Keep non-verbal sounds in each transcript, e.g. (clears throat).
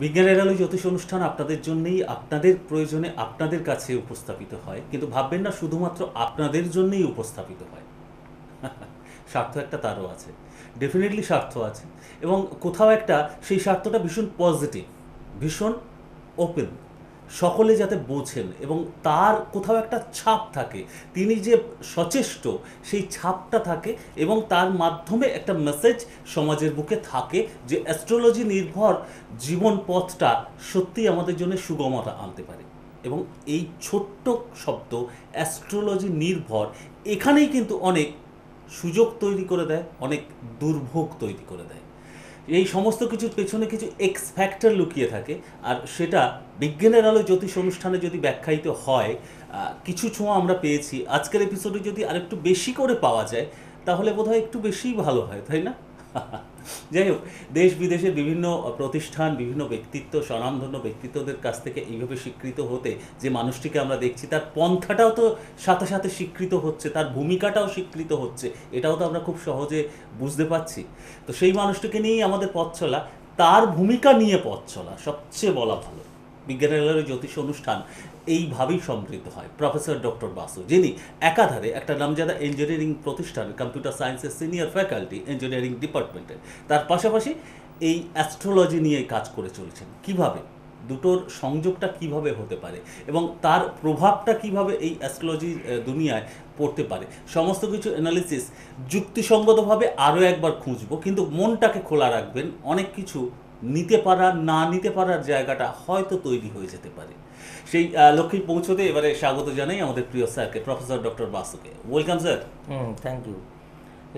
বিজ্ঞানের আলো জ্যোতিষ অনুষ্ঠান আপনাদের জন্যই আপনাদের প্রয়োজনে আপনাদের কাছে উপস্থাপিত হয়। কিন্তু ভাববেন না, শুধুমাত্র আপনাদের জন্যই উপস্থাপিত হয়। (laughs) স্বার্থ একটা তারও আছে। ডেফিনেটলি স্বার্থ আছে। এবং কোথাও একটা সেই স্বার্থটা ভীষণ পজিটিভ ভীষণ ওপেন সকলে যাতে বোঝেন এবং তার কোথাও একটা ছাপ থাকে, তিনি যে সচেষ্ট সেই ছাপটা থাকে এবং তার মাধ্যমে একটা মেসেজ সমাজের বুকে থাকে যে অ্যাস্ট্রোলজি নির্ভর জীবন পথটা সত্যিই আমাদের জন্য সুগমতা আনতে পারে। এবং এই ছোট্ট শব্দ অ্যাস্ট্রোলজি নির্ভর এখানেই কিন্তু অনেক সুযোগ তৈরি করে দেয়, অনেক দুর্ভোগ তৈরি করে দেয়। এই সমস্ত কিছুর পেছনে কিছু এক্স ফ্যাক্টর লুকিয়ে থাকে, আর সেটা বিজ্ঞানের আলো জ্যোতিষ অনুষ্ঠানে যদি ব্যাখ্যায়িত হয় কিছু ছোঁয়া আমরা পেয়েছি। আজকের এপিসোডে যদি আরেকটু বেশি করে পাওয়া যায়, তাহলে বোধহয় একটু বেশিই ভালো হয়, তাই না? (laughs) যাই হোক, দেশ বিদেশের বিভিন্ন প্রতিষ্ঠান, বিভিন্ন ব্যক্তিত্ব, স্বনামধন্য ব্যক্তিত্বদের কাছ থেকে এইভাবে স্বীকৃত হতে যে মানুষটিকে আমরা দেখছি, তার পন্থাটাও তো সাথে সাথে স্বীকৃত হচ্ছে, তার ভূমিকাটাও স্বীকৃত হচ্ছে, এটাও তো আমরা খুব সহজে বুঝতে পারছি। তো সেই মানুষটিকে নিয়েই আমাদের পথ চলা, তার ভূমিকা নিয়ে পথ চলা সবচেয়ে বলা ভালো। বিজ্ঞানের জ্যোতিষ অনুষ্ঠান এইভাবেই সমৃদ্ধ হয়। প্রফেসর ডক্টর বাসু, যিনি একাধারে একটা নামজাদা ইঞ্জিনিয়ারিং প্রতিষ্ঠান কম্পিউটার সায়েন্সের সিনিয়র ফ্যাকাল্টি ইঞ্জিনিয়ারিং ডিপার্টমেন্টের তার পাশাপাশি এই অ্যাস্ট্রোলজি নিয়ে কাজ করে চলেছেন। কীভাবে? দুটোর সংযোগটা কীভাবে হতে পারে? এবং তার প্রভাবটা কীভাবে এই অ্যাস্ট্রোলজি দুনিয়ায় পড়তে পারে? সমস্ত কিছু অ্যানালিসিস যুক্তিসঙ্গতভাবে আরও একবার খুঁজবো, কিন্তু মনটাকে খোলা রাখবেন, অনেক কিছু নিতে পারার, না নিতে পারার জায়গাটা হয়তো তৈরি হয়ে যেতে পারে। সেই আহ, লক্ষ্যে পৌঁছতে এবারে স্বাগত জানাই আমাদের প্রিয় স্যারকে প্রফেসর ডক্টর বাসুকে। Welcome sir hmm thank you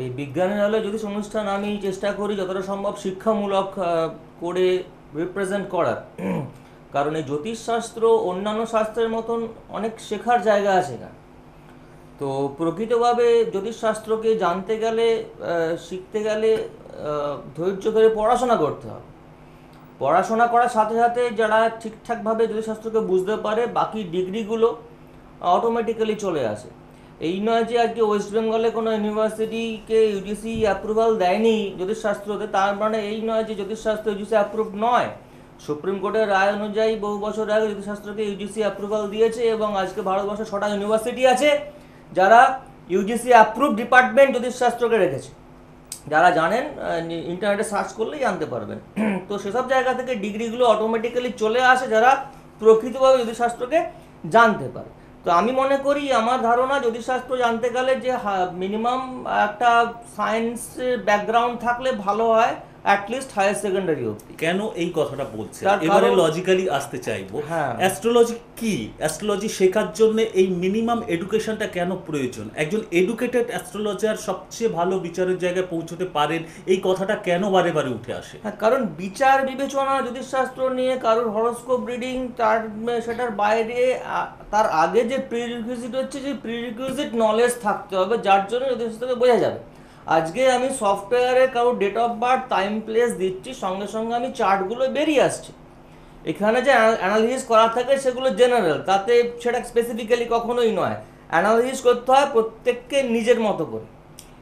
এই বিজ্ঞানের আলো যদি অনুষ্ঠান আমি চেষ্টা করি যতটা সম্ভব শিক্ষামূলক করে রিপ্রেজেন্ট করার। কারণ এই জ্যোতিষশাস্ত্র অন্যান্য শাস্ত্রের মতন অনেক শেখার জায়গা আছে না তো প্রকৃতভাবে জ্যোতিষশাস্ত্রকে জানতে গেলে শিখতে গেলে ধৈর্য ধরে পড়াশোনা করতে হবে। পড়াশোনা করার সাথে সাথে যারা ঠিকঠাকভাবে জ্যোতিষশাস্ত্রকে বুঝতে পারে, বাকি ডিগ্রিগুলো অটোমেটিক্যালি চলে আসে। এই নয় যে আজকে ওয়েস্ট বেঙ্গলে কোনো ইউনিভার্সিটিকে ইউজিসি অ্যাপ্রুভাল দেয়নি জ্যোতিষশাস্ত্রতে, তার মানে এই নয় যে জ্যোতিষশাস্ত্র ইউজিসি অ্যাপ্রুভ নয়। সুপ্রিম কোর্টের রায় অনুযায়ী বহু বছর আগে জ্যোতিষশাস্ত্রকে ইউজিসি অ্যাপ্রুভাল দিয়েছে এবং আজকে ভারতবর্ষে ছটা ইউনিভার্সিটি আছে, যারা ইউজিসি অ্যাপ্রুভ ডিপার্টমেন্ট জ্যোতিষশাস্ত্রকে রেখেছে। যারা জানেন ইন্টারনেটে সার্চ করলেই জানতে পারবেন। (clears throat) তো সেসব জায়গা থেকে ডিগ্রিগুলো অটোমেটিক্যালি চলে আসে যারা প্রকৃতভাবে জ্যোতিষশাস্ত্রকে জানতে পারে। তো আমি মনে করি, আমার ধারণা জ্যোতিষশাস্ত্র জানতে গেলে যে মিনিমাম একটা সায়েন্স ব্যাকগ্রাউন্ড থাকলে ভালো হয়। অ্যাটলিস্ট হায়ার সেকেন্ডারি অবধি কেন এই কথাটা বলছে এবারে লজিক্যালি আসতে চাইব। অ্যাস্ট্রোলজি কি? অ্যাস্ট্রোলজি শেখার জন্য এই মিনিমাম এডুকেশনটা কেন প্রয়োজন? একজন এডুকেটেড অ্যাস্ট্রোলজার সবচেয়ে ভালো বিচারের জায়গায় পৌঁছতে পারেন। এই কথাটা কেন বারে বারে উঠে আসে? হ্যাঁ কারণ বিচার বিবেচনা জ্যোতিষশাস্ত্র নিয়ে কারোর হরোস্কোপ রিডিং তার সেটার বাইরে তার আগে যে প্রিরিকুইজিট হচ্ছে যে প্রিরিকুইজিট নলেজ থাকতে হবে যার জন্য জ্যোতিষশাস্ত্রকে বোঝা যাবে। আজকে আমি সফটওয়্যারে কারোর date of birth time place দিচ্ছি, সঙ্গে সঙ্গে আমি চার্টগুলো বেরিয়ে আসছে। এখানে যে অ্যানালিসিস করা থাকে সেগুলো জেনারেল তাতে সেটা স্পেসিফিক্যালি কখনোই নয়। অ্যানালিসিস করতে হয় প্রত্যেককে নিজের মতো করে।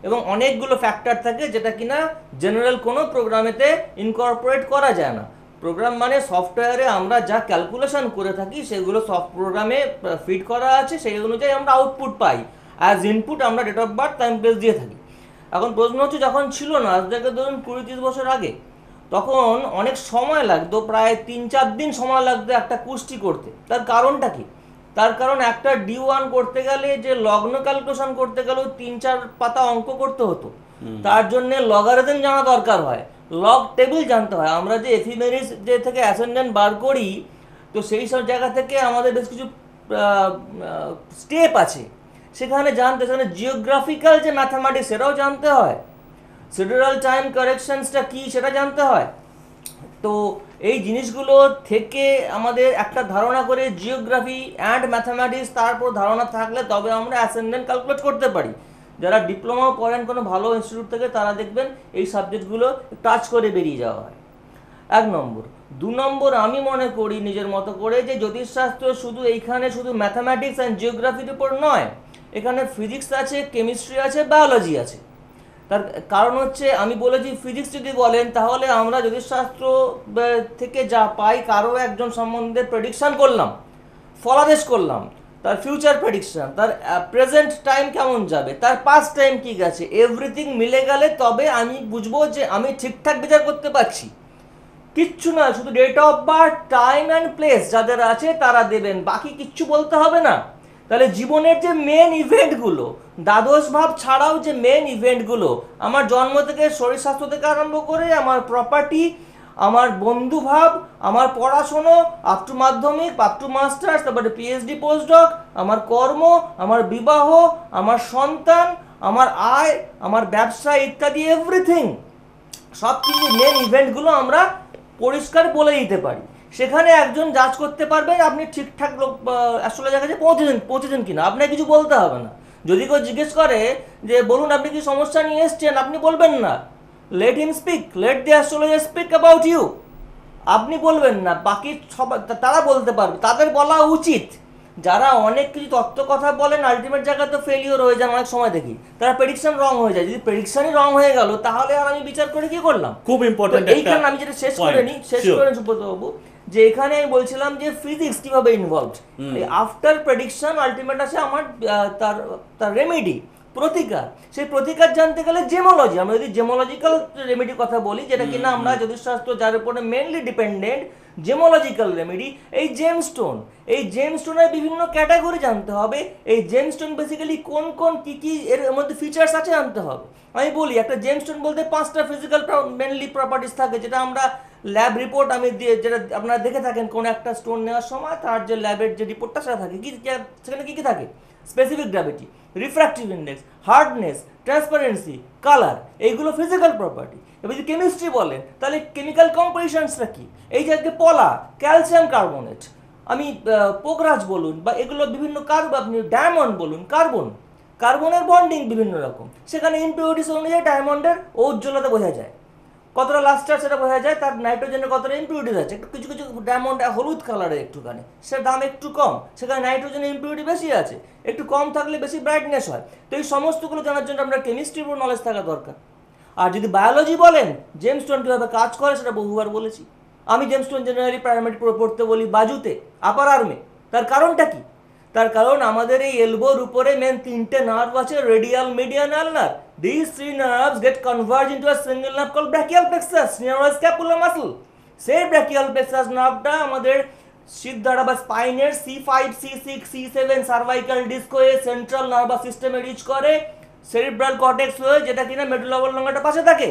এবং অনেকগুলো ফ্যাক্টর থাকে যেটা কিনা জেনারেল কোনো প্রোগ্রামেতে ইনকর্পোরেট করা যায় না। প্রোগ্রাম মানে সফটওয়্যারে আমরা যা ক্যালকুলেশন করে থাকি সেগুলো সফট প্রোগ্রামে ফিড করা আছে, সেই অনুযায়ী আমরা আউটপুট পাই। অ্যাজ ইনপুট আমরা date of birth time place দিয়ে থাকি। এখন প্রশ্ন হচ্ছে যখন ছিল না আজ থেকে ধরুন কুড়ি তিরিশ বছর আগে তখন অনেক সময় লাগতো প্রায় তিন চার দিন সময় লাগতো একটা কুষ্টি করতে। তার কারণটা কি? তার কারণ একটা ডি ওয়ান করতে গেলে যে লগ্ন ক্যালকুলেশন করতে গেলেও তিন চার পাতা অঙ্ক করতে হতো। তার জন্য লগারিদম জানা দরকার হয় লগ টেবিল জানতে হয়। আমরা যে এফিমেরিস যে থেকে অ্যাসেন্ডেন্ট বার করি তো সেই সব জায়গা থেকে আমাদের বেশ কিছু স্টেপ আছে। সেখানে জানতে, সেখানে জিওগ্রাফিক্যাল যে ম্যাথামেটিক্স সেটাও জানতে হয়। সিডারাল টাইম কারেকশনসটা কি সেটা জানতে হয়। তো এই জিনিসগুলো থেকে আমাদের একটা ধারণা করে জিওগ্রাফি অ্যান্ড ম্যাথামেটিক্স তারপর ধারণা থাকলে তবে আমরা অ্যাসেন্ডেন্ট ক্যালকুলেট করতে পারি। যারা ডিপ্লোমাও করেন কোনো ভালো ইনস্টিটিউট থেকে তারা দেখবেন এই সাবজেক্টগুলো টাচ করে বেরিয়ে যাওয়া হয়। এক নম্বর, দু নম্বর আমি মনে করি নিজের মতো করে যে জ্যোতিষশাস্ত্র শুধু এইখানে শুধু ম্যাথামেটিক্স অ্যান্ড জিওগ্রাফির উপর নয় এখানে ফিজিক্স আছে কেমিস্ট্রি আছে বায়োলজি আছে। তার কারণ হচ্ছে, আমি বলেছি ফিজিক্স যদি বলেন, তাহলে আমরা জ্যোতিষশাস্ত্র থেকে যা পাই কারও একজন সম্বন্ধে প্রেডিকশান করলাম, ফলাদেশ করলাম, তার ফিউচার প্রেডিকশন তার প্রেজেন্ট টাইম কেমন যাবে, তার পাস্ট টাইম কি গেছে এভরিথিং মিলে গেলে তবে আমি বুঝব যে আমি ঠিকঠাক বিচার করতে পারছি। কিচ্ছু না, শুধু date of birth time and place যাদের আছে তারা দেবেন, বাকি কিচ্ছু বলতে হবে না। তাহলে জীবনের যে মেন ইভেন্টগুলো দ্বাদশ ভাব ছাড়াও যে মেন ইভেন্টগুলো আমার জন্ম থেকে শরীর স্বাস্থ্য থেকে আরম্ভ করে আমার প্রপার্টি আমার বন্ধু ভাব, আমার পড়াশুনো up to Madhyamik up to masters তারপরে পিএইচডি পোস্টডক আমার কর্ম, আমার বিবাহ, আমার সন্তান, আমার আয়, আমার ব্যবসা ইত্যাদি এভরিথিং সব কিছু মেন ইভেন্টগুলো আমরা পরিষ্কার বলে দিতে পারি। সেখানে একজন জাজ করতে পারবে আপনি ঠিকঠাক লোক আসলে জায়গায় পৌঁছেছেন পৌঁছেছেন কিনা। আপনাকে কিছু বলতে হবে না। যদি কেউ জিজ্ঞেস করে যে বলুন আপনি কি সমস্যা নিয়ে এসছেন? আপনি বলবেন না। Let him speak let the astrologer speak about you আপনি বলবেন না। বাকি সব তারা বলতে পারবে। তাদের বলা উচিত। যারা অনেক কিছু তত্ত্ব কথা বলেন আলটিমেট জায়গায় তো ফেলিওর হয়ে যায় অনেক সময় দেখি। তারা প্রেডিকশন রং হয়ে যায়। যদি প্রেডিকশনই রং হয়ে গেল তাহলে আর আমি বিচার করে কি করলাম? খুব ইম্পর্টেন্ট এইখানে আমি যেটা শেষ করে নিই শেষ করে সুব্রত বাবু যে এখানে আমি বলছিলাম যে ফিজিক্স কীভাবে ইনভলভড আফটার প্রেডিকশন আলটিমেট আছে আমার তার তার রেমেডি প্রতিকার। সেই প্রতিকার জানতে গেলে জেমোলজি আমরা যদি জেমোলজিক্যাল রেমেডি কথা বলি যেটা কিনা আমরা জ্যোতিষশাস্ত্র যার উপরে মেনলি ডিপেন্ডেন্ট জেমোলজিক্যাল রেমেডি এই জেমস্টোন এই জেমস্টোনের বিভিন্ন ক্যাটাগরি জানতে হবে। এই জেমস্টোন বেসিক্যালি কোন কোন কী কী এর মধ্যে ফিচার্স আছে জানতে হবে। আমি বলি একটা জেমস্টোন বলতে পাঁচটা ফিজিক্যাল মেনলি প্রপার্টিস থাকে যেটা আমরা ল্যাব রিপোর্ট আমি দিয়ে যেটা আপনারা দেখে থাকেন কোন একটা স্টোন নেওয়ার সময় তার যে ল্যাবের যে রিপোর্টটা সেটা থাকে। কি সেখানে কী কী থাকে? Specific gravity refractive index hardness transparency colour এইগুলো ফিজিক্যাল প্রপার্টি এবার যদি কেমিস্ট্রি বলেন, তাহলে কেমিক্যাল কম্পোজিশনসটা কী? এই যে আজকে পলা ক্যালসিয়াম কার্বনেট আমি পোকরাজ বলুন বা এগুলো বিভিন্ন কার্ব আপনি ডায়মন্ড বলুন কার্বন কার্বনের বন্ডিং বিভিন্ন রকম। সেখানে ইম্পিউরিটিস অনুযায়ী ডায়মন্ডের ঔজ্জ্বলতা বোঝা যায়। কতটা লাস্টার সেটা বোঝা যায়, তার নাইট্রোজেনের কতটা ইম্পিউরিটিস আছে। একটু কিছু কিছু ডায়মন্ড হলুদ কালারের একটুখানি সেটার দাম একটু কম, সেখানে নাইট্রোজেনের ইম্পিউরিটি বেশি আছে। একটু কম থাকলে বেশি ব্রাইটনেস হয়। তো এই সমস্তগুলো জানার জন্য আমরা কেমিস্ট্রির উপর নলেজ থাকা দরকার। আর যদি বায়োলজি বলেন জেমস্টোন কীভাবে কাজ করে সেটা বহুবার বলেছি। আমি জেমস্টোন জেনারেলি প্রাইমারি পড়তে বলি বাজুতে আপার আর্মে তার কারণটা কি? তার কারণ আমাদের এই এলবোর উপরে মেন তিনটে নার্ভ আছে radial median ulnar this three nerves get converge into a single nerve call brachial plexus near scapular muscle সেই ব্র্যাকিয়াল প্লেক্সাস নার্ভটা আমাদের সিদ্ধারা বা স্পাইনের C five C six C seven cervical disc হয়ে সেন্ট্রাল নার্ভাস সিস্টেমে reach করে cerebral cortex হয়ে, যেটা কিনা মেডুলা লঙ্গাটা পাশে থাকে।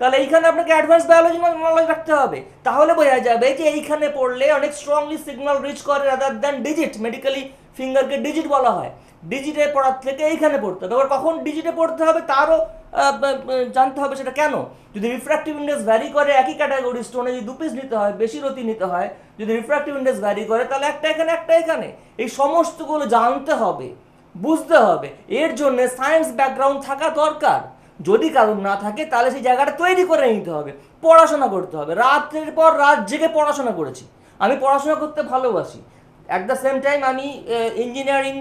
তাহলে এইখানে আপনাকে অ্যাডভান্স বায়োলজি নলেজ রাখতে হবে। তাহলে বোঝা যাবে যে এইখানে পড়লে অনেক স্ট্রংলি সিগন্যাল রিচ করে রাদার দ্যান ডিজিট মেডিকেলি ফিঙ্গারকে ডিজিট বলা হয়। ডিজিটে পড়ার থেকে এইখানে পড়তে হবে। এবার কখন ডিজিটে পড়তে হবে তারও জানতে হবে সেটা কেন? যদি রিফ্র্যাক্টিভ ইন্ডেক্স ভ্যারি করে একই ক্যাটাগরি স্টোনে যদি দু পিস নিতে হয়, বেশি রতি নিতে হয়, যদি রিফ্র্যাক্টিভ ইন্ডেক্স ভ্যারি করে তাহলে একটা এখানে একটা এখানে। এই সমস্তগুলো জানতে হবে, বুঝতে হবে। এর জন্য সায়েন্স ব্যাকগ্রাউন্ড থাকা দরকার। যদি কারণ না থাকে, তাহলে সেই জায়গাটা তৈরি করে নিতে হবে, পড়াশোনা করতে হবে। রাতের পর রাত জেগে পড়াশোনা করেছি। আমি পড়াশোনা করতে ভালোবাসি। অ্যাট দ্য সেম টাইম আমি ইঞ্জিনিয়ারিং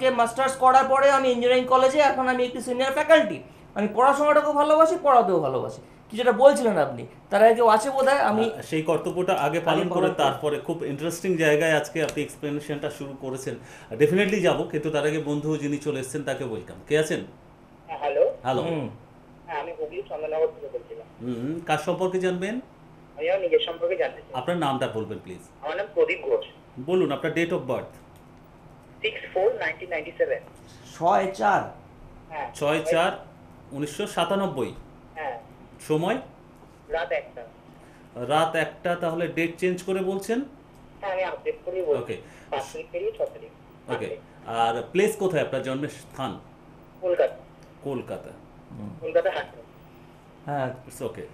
কে মাস্টার্স করার পরে আমি ইঞ্জিনিয়ারিং কলেজে এখন আমি একটি সিনিয়র ফ্যাকাল্টি আমি পড়াশোনাটাকেও ভালোবাসি পড়াতেও ভালোবাসি। কি যেটা বলছিলেন আপনি তারা কেউ আছে বোধ আমি সেই কর্তব্যটা আগে পালন করে তারপরে খুব ইন্টারেস্টিং জায়গায় আজকে আপনি এক্সপ্লেনেশনটা শুরু করেছেন। ডেফিনেটলি যাব কিন্তু তার আগে বন্ধু যিনি চলে এসেছেন তাকে ওয়েলকাম কে আছেন? হ্যাঁ হ্যালো হ্যালো হুম। হ্যাঁ আমি হুগলি চন্দননগর থেকে বলছিলাম। হুম কার সম্পর্কে জানবেন? আমি নিজের সম্পর্কে জানতে চাই। আপনার নামটা বলবেন প্লিজ আমার নাম প্রদীপ ঘোষ। বলুন আপনার ডেট অফ বার্থ ছয় চার। হ্যাঁ। ছয় চার উনিশশো সাতানব্বই। হ্যাঁ। সময়? রাত একটা। রাত একটা তাহলে ডেট চেঞ্জ করে বলছেন? হ্যাঁ ছ তারিখ ওকে আর প্লেস কোথায় আপনার জন্মের স্থান? কলকাতা। কলকাতা। কলকাতা হ্যাঁ। ওকে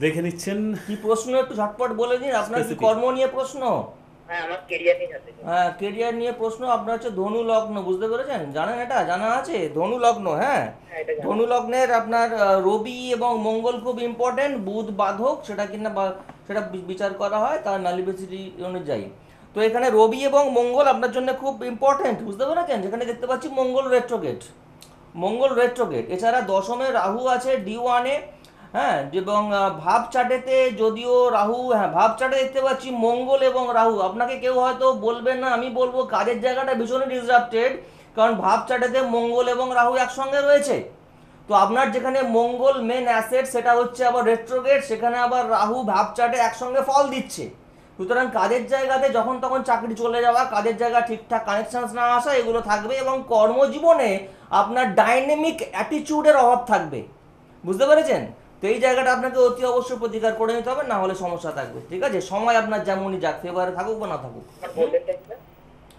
দেখে নিচ্ছেন। কি প্রশ্ন একটু ঝটপট বলে দিন আপনার কি কর্ম নিয়ে প্রশ্ন? হ্যাঁ কেরিয়ার নিয়ে হ্যাঁ প্রশ্ন আপনার হচ্ছে ধনু লগ্ন বুঝতে পেরেছেন? জানেন এটা? জানা আছে? ধনু লগ্ন হ্যাঁ হ্যাঁ ধনু লগ্নের আপনার রবি এবং মঙ্গল খুব ইম্পর্টেন্ট বুধ বাধক সেটা কিনা সেটা বিচার করা হয় তার ম্যালিবেসিটি অনুযায়ী। তো এখানে রবি এবং মঙ্গল আপনার জন্য খুব ইম্পর্টেন্ট বুঝতে পেরেছেন? যেখানে দেখতে পাচ্ছি মঙ্গল রেট্রোগেট মঙ্গল রেট্রোগেট এছাড়া দশমে রাহু আছে ডি ওয়ানে হ্যাঁ এবং ভাব চার্টেতে যদিও রাহু হ্যাঁ ভাব চার্টে দেখতে পাচ্ছি মঙ্গল এবং রাহু। আপনাকে কেউ হয়তো বলবেন না, আমি বলব কাজের জায়গাটা ভীষণই ডিসরাপ্টেড কারণ ভাব চার্টেতে মঙ্গল এবং রাহু একসঙ্গে রয়েছে। তো আপনার যেখানে মঙ্গল মেন অ্যাসেট সেটা হচ্ছে আবার রেট্রোগেট সেখানে আবার রাহু ভাব চার্টে একসঙ্গে ফল দিচ্ছে। সুতরাং কাজের জায়গাতে যখন তখন চাকরি চলে যাওয়া, কাজের জায়গা ঠিকঠাক কানেকশানস না আসা, এগুলো থাকবে এবং কর্মজীবনে আপনার ডাইনামিক অ্যাটিটিউডের অভাব থাকবে। বুঝতে পেরেছেন? তো এই জায়গাটা আপনাকে অতি অবশ্যই প্রতিকার করে নিতে হবে না হলে সমস্যা থাকবে ঠিক আছে? সময় আপনার যেমনই যাক ফেভারে থাকুক বা না থাকুক।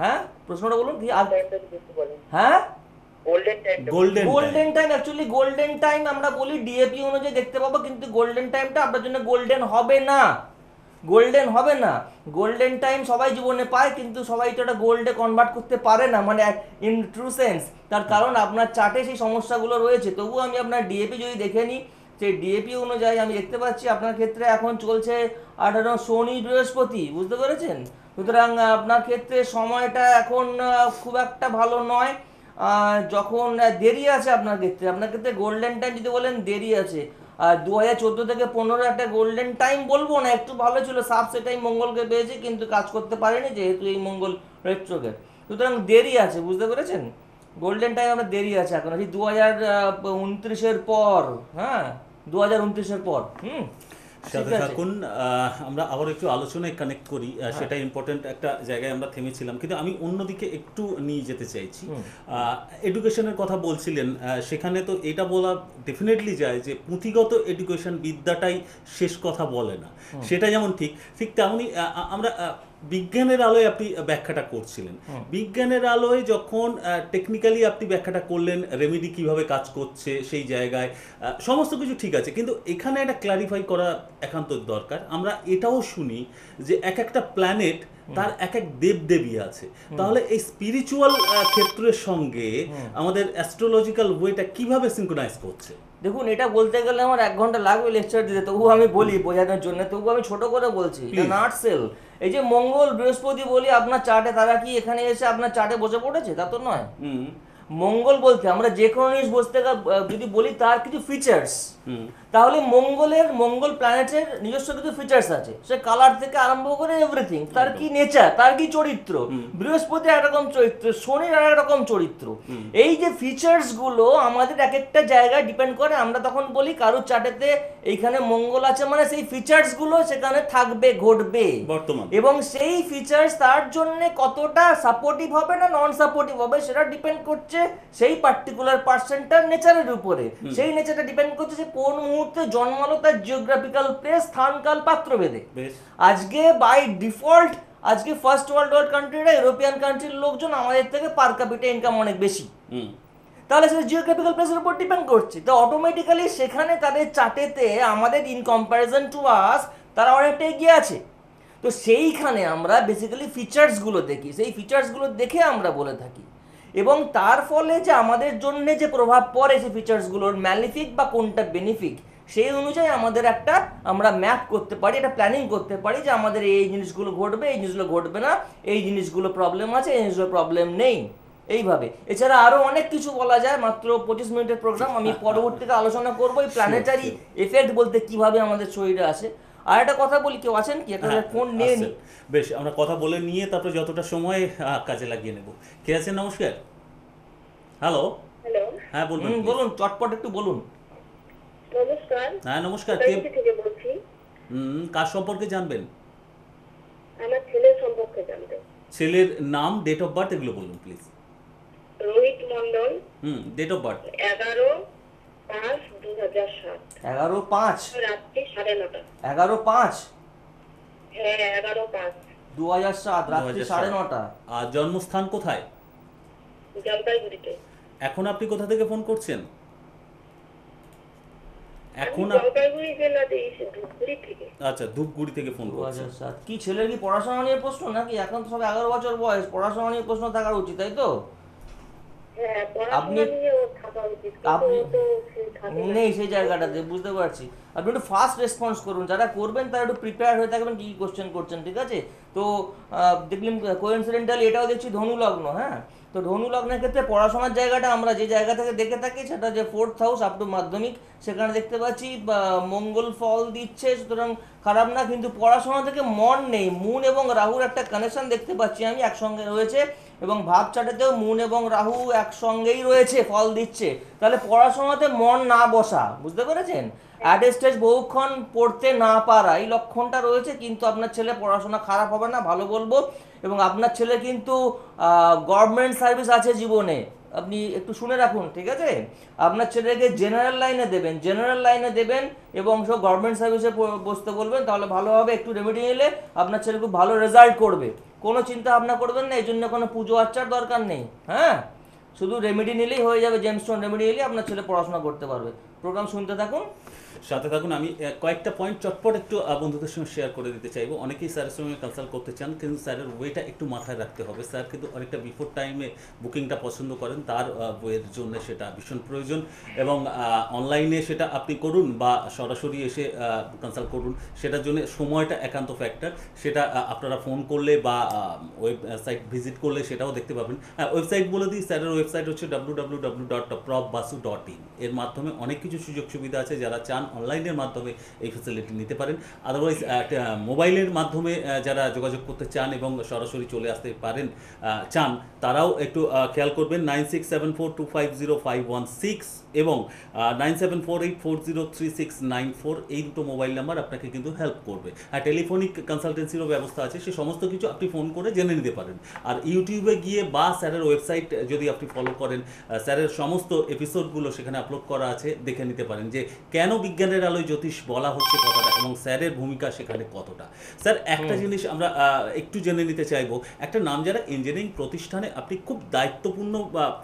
হ্যাঁ? প্রশ্নটা বলুন কি? আর হ্যাঁ? Golden golden time actually golden time আমরা বলি ডিএপি অনুযায়ী দেখতে পাবো কিন্তু গোল্ডেন টাইমটা আপনার জন্য গোল্ডেন হবে না। গোল্ডেন হবে না। গোল্ডেন টাইম সবাই জীবনে পায় কিন্তু সবাই তো এটা গোল্ডে কনভার্ট করতে পারে না মানে ইন ট্রু সেন্স তার কারণ আপনার চার্টে সেই সমস্যাগুলো রয়েছে। তবুও আমি আপনার ডিএপি যদি দেখে নিই সেই ডিএপি অনুযায়ী আমি দেখতে পাচ্ছি আপনার ক্ষেত্রে এখন চলছে আঠারো শনি বৃহস্পতি, বুঝতে পেরেছেন? সুতরাং আপনার ক্ষেত্রে সময়টা এখন খুব একটা ভালো নয়। যখন দেরি আছে আপনার ক্ষেত্রে আপনার ক্ষেত্রে গোল্ডেন টাইম যদি বলেন, দেরি আছে। আর দু হাজার চোদ্দ থেকে পনেরো একটা গোল্ডেন টাইম বলব না, একটু ভালো ছিল সাপ সেটাই মঙ্গলকে পেয়েছে, কিন্তু কাজ করতে পারেনি, যেহেতু এই মঙ্গল রেট্রোকে। সুতরাং দেরি আছে, বুঝতে পেরেছেন? গোল্ডেন টাইম আপনার দেরি আছে এখন দু হাজার উনত্রিশের পর হ্যাঁ? দু হাজার উনত্রিশের পর। হুম সাথে থাকুন আহ, আমরা আবার একটু আলোচনায় কানেক্ট করি। সেটা ইম্পর্টেন্ট একটা জায়গায় আমরা থেমেছিলাম। কিন্তু আমি অন্যদিকে একটু নিয়ে যেতে চাইছি। এডুকেশনের কথা বলছিলেন আহ, সেখানে তো এটা বলা ডেফিনেটলি যায় যে পুঁথিগত এডুকেশন বিদ্যাটাই শেষ কথা বলে না। সেটা যেমন ঠিক ঠিক তেমনই আমরা বিজ্ঞানের আলোয় আপনি ব্যাখ্যাটা করছিলেন। বিজ্ঞানের আলোয় যখন টেকনিক্যালি আপনি ব্যাখ্যাটা করলেন রেমেডি কীভাবে কাজ করছে সেই জায়গায় সমস্ত কিছু ঠিক আছে। কিন্তু এখানে একটা ক্লারিফাই করা একান্ত দরকার। আমরা এটাও শুনি যে এক একটা প্ল্যানেট তার এক এক দেবদেবী আছে। তাহলে এই স্পিরিচুয়াল ক্ষেত্রের সঙ্গে আমাদের অ্যাস্ট্রোলজিক্যাল ওয়েটা কীভাবে সিনক্রোনাইজ করছে? দেখুন এটা বলতে গেলে আমার এক ঘণ্টা লাগবে লেকচার দিতে। তবু আমি বলি বোঝানোর জন্য। তবু আমি ছোট করে বলছি. নাট সেল এই যে মঙ্গল বৃহস্পতি বলি আপনার চার্টে তারা কি এখানে এসে আপনার চার্টে বসে পড়েছে? তা তো নয়। হুম। মঙ্গল বলতে আমরা যে কোনো জিনিস বসতে যদি বলি তার কিছু ফিচার্স হুম। তাহলে মঙ্গলের মঙ্গল প্ল্যানেটের নিজস্ব কিছু ফিচার্স আছে। সে কালার থেকে আরম্ভ করে এভরিথিং তার কি নেচার তার কি চরিত্র? বৃহস্পতি একরকম চরিত্র শনির আর রকম চরিত্র। এই যে ফিচার্সগুলো আমাদের এক একটা জায়গায় ডিপেন্ড করে আমরা তখন বলি কারোর চার্টেতে এইখানে মঙ্গল আছে মানে সেই ফিচার্সগুলো সেখানে থাকবে ঘটবে। বর্তমান। এবং সেই ফিচার্স তার জন্য কতটা সাপোর্টিভ হবে না নন সাপোর্টিভ হবে সেটা ডিপেন্ড করছে সেই পার্টিকুলার পার্সনটার নেচারের উপরে। সেই নেচারটা ডিপেন্ড করছে যে কোন মুহূর্তে জন্মালো তার জিওগ্রাফিক্যাল প্লেস স্থানকাল পাত্রভেদে। আজকে বাই ডিফল্ট আজকে ফার্স্ট ওয়ার্ল্ড ওয়ার্ল্ড কান্ট্রিরা ইউরোপিয়ান কান্ট্রির লোকজন আমাদের থেকে পার ক্যাপিটা ইনকাম অনেক বেশি। হুম। তাহলে সেটা জিওগ্রাফিক্যাল প্লেসের উপর ডিপেন্ড করছে। তো অটোমেটিক্যালি সেখানে তাদের চাটেতে আমাদের ইন কম্প্যারিজন টু আস তারা অনেকটা এগিয়ে আছে। তো সেইখানে আমরা বেসিক্যালি ফিচার্সগুলো দেখি। সেই ফিচার্সগুলো দেখে আমরা বলে থাকি। এবং তার ফলে যে আমাদের জন্য যে প্রভাব পড়ে সেই ফিচার্সগুলোর ম্যালিফিক বা কোনটা বেনিফিক সেই অনুযায়ী আমাদের একটা আমরা ম্যাপ করতে পারি একটা প্ল্যানিং করতে পারি যে আমাদের এই জিনিসগুলো ঘটবে এই জিনিসগুলো ঘটবে না এই জিনিসগুলো প্রবলেম আছে এই জিনিসগুলো প্রবলেম নেই। এইভাবে। এছাড়া আরও অনেক কিছু বলা যায় মাত্র পঁচিশ মিনিটের প্রোগ্রাম আমি (laughs) পরবর্তীতে আলোচনা করব এই প্ল্যানেটারি এফেক্ট বলতে কীভাবে আমাদের শরীরে আসে। আর একটা কথা বলি কেউ আছেন কি? একটা হ্যাঁ, ফোন নিয়ে নি। বেশ আমরা কথা বলে নিয়ে তারপরে যতটা সময় কাজে লাগিয়ে নেব। কে আছেন? নমস্কার। হ্যালো হ্যালো হ্যাঁ please। বলুন চটপট একটু বলুন। নমস্কার। হ্যাঁ নমস্কার। কে থেকে বলছি? হুম, কার সম্পর্কে জানবেন? আমার ছেলের সম্পর্কে জানতে। ছেলের নাম ডেট অফ বার্থ এগুলো বলুন please Rohit Mondal hmm date of birth এগারো হাজার সাত এগারো পাঁচ। রাত্রি সাড়ে নটা। এগারো পাঁচ। হ্যাঁ এগারো পাঁচ। দু হাজার সাত রাত্রি সাড়ে নটা। আর জন্মস্থান কোথায়? জলপাইগুড়িতে। এখন আপনি কোথা থেকে ফোন করছেন? এখন জলপাইগুড়ি জেলাতে ধূপগুড়ি থেকে। আচ্ছা ধূপগুড়ি থেকে ফোন করছেন। সাত। কি ছেলের কি পড়াশোনা নিয়ে প্রশ্ন? নাকি এখন তো সব এগারো বছর বয়স পড়াশোনা নিয়ে প্রশ্ন থাকা উচিত তাই তো? হ্যাঁ আপনি- কিন্তু আপনি-। নেই সেই জায়গাটাতে বুঝতে পারছি। আপনি একটু ফাস্ট রেসপন্স করুন যারা করবেন তারা একটু প্রিপেয়ার হয়ে থাকবেন কী কী কোশ্চেন করছেন ঠিক আছে? তো আহ, দেখলাম কোইন্সিডেন্টালি এটাও দেখছি ধনু লগ্ন হ্যাঁ? তো ধনু লগ্নের ক্ষেত্রে পড়াশোনার জায়গাটা আমরা যে জায়গা থেকে দেখে থাকি সেটা যে ফোর্থ হাউস আপ টু মাধ্যমিক। সেখানে দেখতে পাচ্ছি মঙ্গল ফল দিচ্ছে সুতরাং খারাপ না কিন্তু পড়াশোনা থেকে মন নেই। মুন এবং রাহুর একটা কানেকশন দেখতে পাচ্ছি আমি একসঙ্গে রয়েছে। এবং ভাব চাটেতেও মুন এবং রাহু একসঙ্গেই রয়েছে, ফল দিচ্ছে। তাহলে পড়াশোনাতে মন না বসা, বুঝতে পেরেছেন? অ্যাট স্টেজ বহুক্ষণ পড়তে না পারা এই লক্ষণটা রয়েছে, কিন্তু আপনার ছেলে পড়াশোনা খারাপ হবে না, ভালো বলব। এবং আপনার ছেলে কিন্তু গভর্নমেন্ট সার্ভিস আছে জীবনে। আপনি একটু শুনে রাখুন, ঠিক আছে? আপনার ছেলেকে জেনারেল লাইনে দেবেন জেনারেল লাইনে দেবেন এবং সব গভর্নমেন্ট সার্ভিসে বসতে বলবেন, তাহলে ভালো হবে, একটু রেমেডি নিলে আপনার ছেলে খুব ভালো রেজাল্ট করবে। কোনো চিন্তা ভাবনা করবেন না এই জন্য কোনো পুজো আর্চার দরকার নেই হ্যাঁ? শুধু রেমেডি নিলেই হয়ে যাবে জেমস্টোন রেমেডি নিলেই আপনার ছেলে পড়াশোনা করতে পারবে। প্রোগ্রাম শুনতে থাকুন। সাথে থাকুন, আমি কয়েকটা পয়েন্ট চটপট একটু বন্ধুদের সঙ্গে শেয়ার করে দিতে চাইব। অনেকেই স্যারের সঙ্গে কনসাল্ট করতে চান, কিন্তু স্যারের ওয়েটা একটু মাথায় রাখতে হবে। স্যার কিন্তু অনেকটা বিফোর টাইমে বুকিংটা পছন্দ করেন, তার বইয়ের জন্য সেটা ভীষণ প্রয়োজন। এবং অনলাইনে সেটা আপনি করুন বা সরাসরি এসে কনসাল্ট করুন। সেটার জন্য সময়টা একান্ত ফ্যাক্টর সেটা আপনারা ফোন করলে বা ওয়েবসাইট ভিজিট করলে সেটাও দেখতে পাবেন। ওয়েবসাইট বলে দিই স্যারের ওয়েবসাইট হচ্ছে W W W dot prof Basu dot in এর মাধ্যমে অনেক কিছু সুযোগ সুবিধা আছে, যারা চান অনলাইনের মাধ্যমে এই ফেসিলিটি নিতে পারেন। আদারওয়াইজ মোবাইলের মাধ্যমে যারা যোগাযোগ করতে চান এবং সরাসরি চলে আসতে পারেন চান, তারাও একটু খেয়াল করবেন nine six seven four two five zero five one six এবং nine seven four eight four zero three six nine four এই দুটো মোবাইল নাম্বার আপনাকে কিন্তু হেল্প করবে। আর টেলিফোনিক কনসালটেন্সিরও ব্যবস্থা আছে, সে সমস্ত কিছু আপনি ফোন করে জেনে নিতে পারেন। আর ইউটিউবে গিয়ে বা স্যারের ওয়েবসাইট যদি আপনি ফলো করেন স্যারের সমস্ত এপিসোডগুলো সেখানে আপলোড করা আছে, দেখে নিতে পারেন যে কেন বিজ্ঞানের আলোয় জ্যোতিষ বলা হচ্ছে কথাটা এবং স্যারের ভূমিকা সেখানে কতটা। স্যার একটা জিনিস আমরা একটু জেনে নিতে চাইব। একটা নাম যারা ইঞ্জিনিয়ারিং প্রতিষ্ঠানে আপনি খুব দায়িত্বপূর্ণ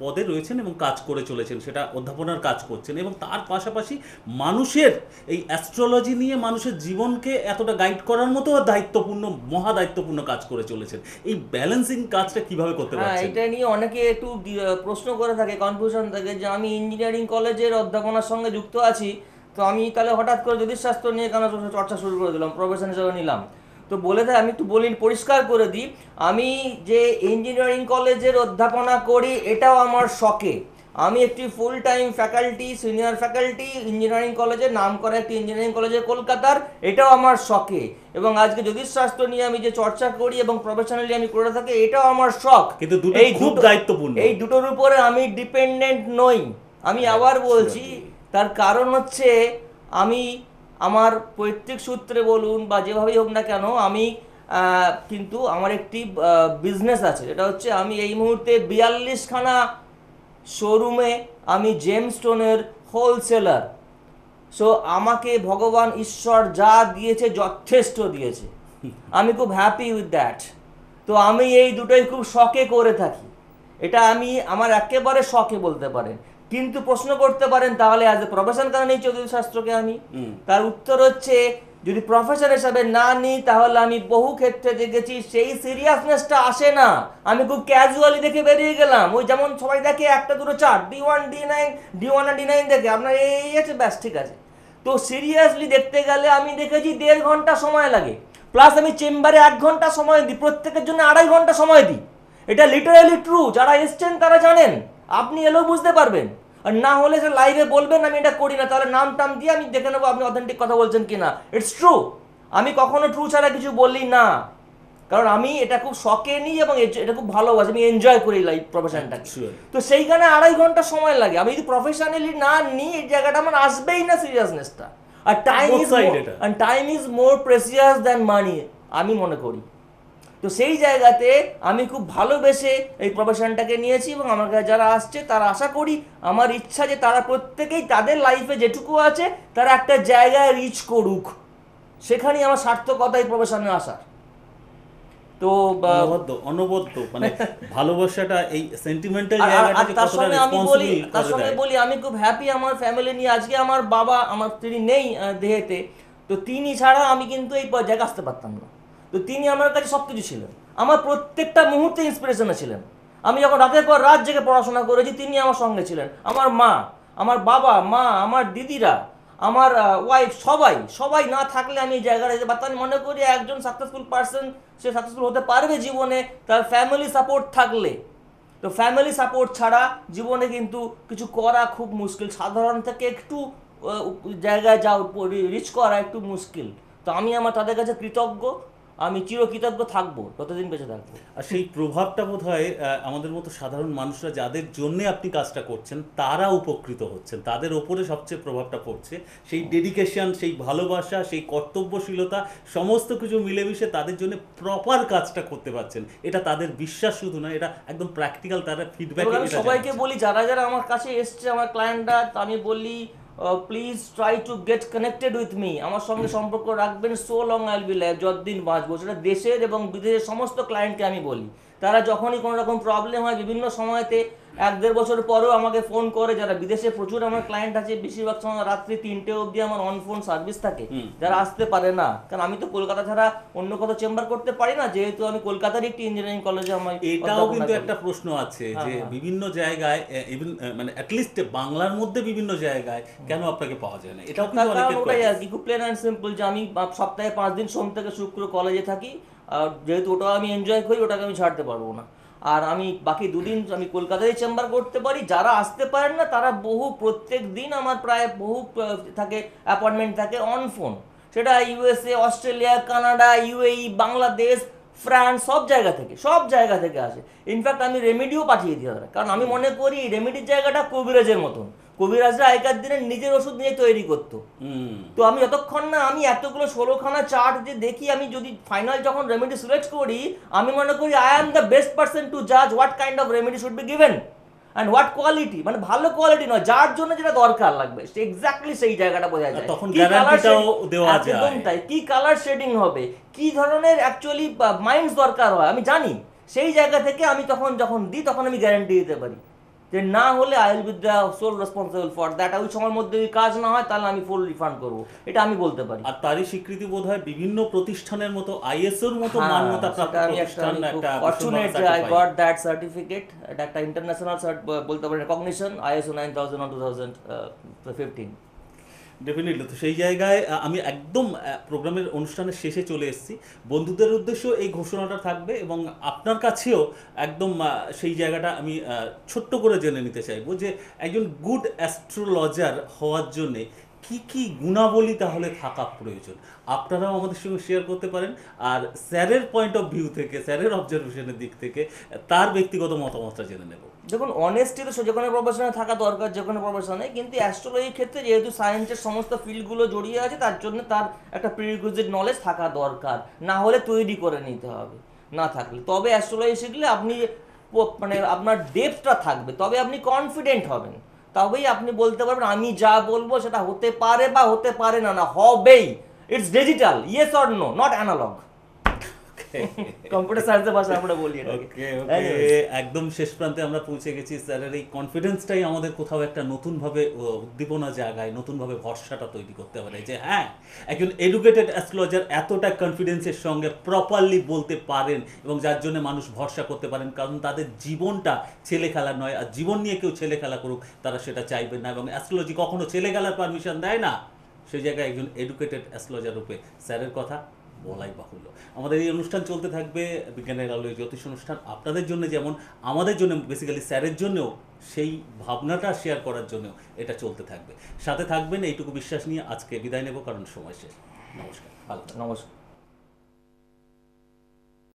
পদে রয়েছেন এবং কাজ করে চলেছেন সেটা অধ্যাপনার কাজ করছেন এবং তার পাশাপাশি মানুষের এই অ্যাস্ট্রোলজি নিয়ে মানুষের জীবনকে এতটা গাইড করার মতো দায়িত্বপূর্ণ মহা দায়িত্বপূর্ণ কাজ করে চলেছেন। এই ব্যালেন্সিং কাজটা কীভাবে করতে হ্যাঁ পারছেন? এটা নিয়ে অনেকে একটু প্রশ্ন করে থাকে কনফিউশন থাকে যে আমি ইঞ্জিনিয়ারিং কলেজের অধ্যাপনার সঙ্গে যুক্ত আছি। তো আমি তাহলে হঠাৎ করে জ্যোতিষশাস্ত্র নিয়ে কেন চর্চা শুরু করে দিলাম? প্রফেশন হিসেবে নিলাম। তো বলে দেয় আমি একটু বলি পরিষ্কার করে দিই আমি যে ইঞ্জিনিয়ারিং কলেজের অধ্যাপনা করি এটাও আমার শখে। আমি একটি full time faculty senior faculty engineering কলেজের নাম করা একটি ইঞ্জিনিয়ারিং কলেজে কলকাতার এটাও আমার শখে। এবং আজকে জ্যোতিষশাস্ত্র নিয়ে আমি যে চর্চা করি এবং প্রফেশনালি আমি করে থাকি এটাও আমার শখ। কিন্তু এই খুব দায়িত্বপূর্ণ। এই দুটোর উপরে আমি ডিপেন্ডেন্ট নই। আমি আবার বলছি তার কারণ হচ্ছে আমি আমার পৈতৃক সূত্রে বলুন বা যেভাবেই হোক না কেন আমি কিন্তু আমার একটি বিজনেস আছে। এটা হচ্ছে আমি এই মুহূর্তে বিয়াল্লিশখানা শোরুমে আমি জেমস্টোনের হোলসেলার সো আমাকে ভগবান ঈশ্বর যা দিয়েছে যথেষ্ট দিয়েছে। আমি খুব হ্যাপি উইথ দ্যাট তো আমি এই দুটোই খুব শখে করে থাকি। এটা আমি আমার একেবারে শখে বলতে পারেন। কিন্তু প্রশ্ন করতে পারেন তাহলে অ্যাজ এ প্রফেশন কেন নিই চৌধুরী শাস্ত্রকে আমি। তার উত্তর হচ্ছে যদি প্রফেশন হিসাবে না নিই তাহলে আমি বহু ক্ষেত্রে দেখেছি সেই সিরিয়াসনেসটা আসে না। আমি খুব ক্যাজুয়ালি দেখে বেরিয়ে গেলাম। ওই যেমন সবাই দেখে একটা দুটো চার D one D nine D one আর ডি নাইন দেখে আপনার এই আছে ব্যাস ঠিক আছে। তো সিরিয়াসলি দেখতে গেলে আমি দেখেছি দেড় ঘণ্টা সময় লাগে। প্লাস আমি চেম্বারে এক ঘণ্টা সময় দিই প্রত্যেকের জন্য আড়াই ঘণ্টা সময় দিই। এটা লিটারালি ট্রু যারা এসছেন তারা জানেন। আপনি এলেও বুঝতে পারবেন। আর না হলে সে লাইভে বলবেন আমি এটা করি না তাহলে নাম টাম দিয়ে আমি দেখে নেব আপনি অথেন্টিক কথা বলছেন কিনা। ইটস ট্রু আমি কখনো ট্রু ছাড়া কিছু বলি না। কারণ আমি এটা খুব শখে নিই এবং এটা খুব ভালোবাসি আমি এনজয় করি লাইফ প্রফেশনটাকে Sure. তো সেইখানে আড়াই ঘণ্টা সময় লাগে। আমি যদি প্রফেশনালি না নিই এই জায়গাটা আমার আসবেই না সিরিয়াসনেসটা আর time is time is more precious than money আমি মনে করি। তো সেই জায়গাতে আমি খুব ভালোবেসে এই প্রফেশনটাকে নিয়েছি এবং আমার কাছে যারা আসছে তারা আশা করি আমার ইচ্ছা যে তারা প্রত্যেকেই তাদের লাইফে যেটুকু আছে তারা একটা জায়গায় রিচ করুক। সেখানেই আমার সার্থকতা এই প্রফেশনে আসার। তো অনবদ্য অনবদ্য মানে (laughs) ভালোবাসাটা এই সেন্টিমেন্টাল জায়গাটা তার সঙ্গে আমি বলি তার সঙ্গে বলি আমি খুব হ্যাপি আমার ফ্যামিলি নিয়ে। আজকে আমার বাবা আমার তিনি নেই দেহেতে। তো তিনি ছাড়া আমি কিন্তু এই জায়গায় আসতে পারতাম না। তো তিনি আমার কাছে সব কিছু ছিলেন। আমার প্রত্যেকটা মুহূর্তে ইন্সপিরেশনে ছিলেন। আমি যখন রাতের পর রাত জেগে পড়াশোনা করেছি, তিনি আমার সঙ্গে ছিলেন। আমার মা, আমার বাবা, মা, আমার দিদিরা, আমার ওয়াইফ সবাই সবাই না থাকলে আমি এই জায়গাটা যেতে পারতাম মনে করি একজন সাকসেসফুল পার্সন সে সাকসেসফুল হতে পারবে জীবনে, তার ফ্যামিলি সাপোর্ট থাকলে। তো ফ্যামিলি সাপোর্ট ছাড়া জীবনে কিন্তু কিছু করা খুব মুশকিল। সাধারণ থেকে একটু জায়গায় যাও রিচ করা একটু মুশকিল। তো আমি আমার তাদের কাছে কৃতজ্ঞ। আমি চিরকৃতজ্ঞ থাকব ততদিন বেঁচে থাকব। আর সেই প্রভাবটা বোধ হয় আমাদের মতো সাধারণ মানুষরা যাদের জন্য আপনি কাজটা করছেন তারা উপকৃত হচ্ছেন। তাদের ওপরে সবচেয়ে প্রভাবটা পড়ছে। সেই ডেডিকেশন সেই ভালোবাসা সেই কর্তব্যশীলতা সমস্ত কিছু মিলেমিশে তাদের জন্য প্রপার কাজটা করতে পারছেন। এটা তাদের বিশ্বাস শুধু না এটা একদম প্র্যাকটিক্যাল তারা ফিডব্যাক সবাইকে বলি যারা যারা আমার কাছে এসছে আমার ক্লায়েন্টরা আমি বলি please try to get connected with me আমার সঙ্গে সম্পর্ক রাখবেন so long I'll be life যতদিন বাঁচবো। সেটা দেশের এবং বিদেশের সমস্ত ক্লায়েন্টকে আমি বলি। তারা যখনই কোনো রকম প্রবলেম হয়, বিভিন্ন সময়তে এক দেড় বছর পরেও আমাকে ফোন করে যারা বিদেশে প্রচুর আমার ক্লায়েন্ট আছে বেশিরভাগ সময় রাত্রি তিনটে অবধি আমার অন ফোন সার্ভিস থাকে। যারা আসতে পারে না। কারণ আমি তো কলকাতা ছাড়া অন্য কোথাও চেম্বার করতে পারি না যেহেতু আমি কলকাতারই একটি ইঞ্জিনিয়ারিং কলেজে আমার এটাও কিন্তু একটা প্রশ্ন আছে হ্যাঁ, যে হ্যাঁ। বিভিন্ন জায়গায় ইভেন মানে অ্যাটলিস্ট বাংলার মধ্যে বিভিন্ন জায়গায় কেন আপনাকে পাওয়া যায় না? এটাও কিন্তু ওটাই আর কি খুব প্লেন অ্যান্ড সিম্পল যে আমি সপ্তাহে পাঁচ দিন সোম থেকে শুক্র কলেজে থাকি। আর যেহেতু ওটাও আমি এনজয় করি ওটাকে আমি ছাড়তে পারব না। আর আমি বাকি দুদিন আমি কলকাতায় চেম্বার করতে পারি। যারা আসতে পারেন না, তারা বহু প্রত্যেক দিন আমার প্রায় বহু থাকে অ্যাপয়েন্টমেন্ট থাকে অন ফোন সেটা USA Australia Canada UAE Bangladesh France সব জায়গা থেকে, সব জায়গা থেকে আসে। ইনফ্যাক্ট আমি রেমেডিও পাঠিয়ে দিই কারণ আমি মনে করি রেমেডির জায়গাটা কবিরাজের মতন। কবিরাজরা আগেকার দিনে নিজের ওষুধ নিয়ে তৈরি করতো। তো আমি যতক্ষণ না আমি এতগুলো ষোলোখানা চার্ট যে দেখি আমি যদি ফাইনাল যখন রেমেডি সিলেক্ট করি আমি মনে করি I am the best person to জাজ what kind of remedy should be given and what quality মানে ভালো কোয়ালিটি নয় যার জন্য যেটা দরকার লাগবে এক্স্যাক্টলি সেই জায়গাটা বোঝা যায়। তখন একদম। তাই কি কালার শেডিং হবে কি ধরনের অ্যাকচুয়ালি মাইন্ডস দরকার হয় আমি জানি। সেই জায়গা থেকে আমি তখন যখন দিই তখন আমি গ্যারান্টি দিতে পারি। যে না হলে I will be the sole responsible for that ওই সময়ের মধ্যে যদি কাজ না হয় তাহলে আমি ফুল রিফান্ড করব। এটা আমি বলতে পারি। আর তারই স্বীকৃতি বোধ হয় বিভিন্ন প্রতিষ্ঠানের মতো আইএসওর মতো হ্যাঁ, মান্যতা প্রাপ্ত প্রতিষ্ঠান একটা fortunate I got that certificate এটা একটা ইন্টারন্যাশনাল বলতে পারি recognition ISO nine thousand two thousand fifteen definitely তো সেই জায়গায় আমি একদম প্রোগ্রামের অনুষ্ঠানের শেষে চলে এসেছি। বন্ধুদের উদ্দেশ্যেও এই ঘোষণাটা থাকবে এবং আপনার কাছেও একদম সেই জায়গাটা আমি ছোট্ট করে জেনে নিতে চাইব যে একজন গুড অ্যাস্ট্রোলজার হওয়ার জন্যে কি কি গুণাবলী তাহলে থাকা প্রয়োজন? আপনারাও আমাদের সঙ্গে শেয়ার করতে পারেন। আর স্যারের পয়েন্ট অফ ভিউ থেকে, স্যারের অবজারভেশনের দিক থেকে, তার ব্যক্তিগত মতামতটা জেনে নেব। দেখুন অনেস্টি তো যে কোনো প্রফেশনে থাকা দরকার যে কোনো প্রফেশনে কিন্তু অ্যাস্ট্রোলজির ক্ষেত্রে যেহেতু সায়েন্সের সমস্ত ফিল্ডগুলো জড়িয়ে আছে, তার জন্য তার একটা প্রিরিকুইজিট নলেজ থাকা দরকার। না হলে তৈরি করে নিতে হবে, না থাকলে। তবে অ্যাস্ট্রোলজি শিখলে আপনি মানে আপনার ডেপটা থাকবে, তবে আপনি কনফিডেন্ট হবেন। তবেই আপনি বলতে পারবেন, আমি যা বলব সেটা হতে পারে বা হতে পারে না না, হবেই। It's digital yes or no not analog (laughs) computer সায়েন্সের ভাষা আমরা বলি ওকে ওকে একদম শেষ প্রান্তে আমরা পৌঁছে গেছি। স্যারের এই কনফিডেন্সটাই আমাদের কোথাও একটা নতুনভাবে উদ্দীপনা জায়গায় নতুনভাবে ভরসাটা তৈরি করতে পারে যে হ্যাঁ একজন এডুকেটেড অ্যাস্ট্রোলজার এতটা কনফিডেন্সের সঙ্গে প্রপারলি বলতে পারেন এবং যার জন্য মানুষ ভরসা করতে পারেন। কারণ তাদের জীবনটা ছেলে খেলা নয় আর জীবন নিয়ে কেউ ছেলে খেলা করুক তারা সেটা চাইবেন না। এবং অ্যাস্ট্রোলজি কখনো ছেলে খেলার পারমিশন দেয় না। সেই জায়গায় একজন এডুকেটেড অ্যাস্ট্রোলজার রূপে স্যারের কথা বলাই বাহুল্য। আমাদের এই অনুষ্ঠান চলতে থাকবে বিজ্ঞানের আলোয় জ্যোতিষ অনুষ্ঠান। আপনাদের জন্য যেমন, আমাদের জন্য বেসিক্যালি স্যারের জন্যও, সেই ভাবনাটা শেয়ার করার জন্য এটা চলতে থাকবে। সাথে থাকবেন, এইটুকু বিশ্বাস নিয়ে আজকে বিদায় নেব, কারণ সময় শেষ। নমস্কার। ভালো নমস্কার।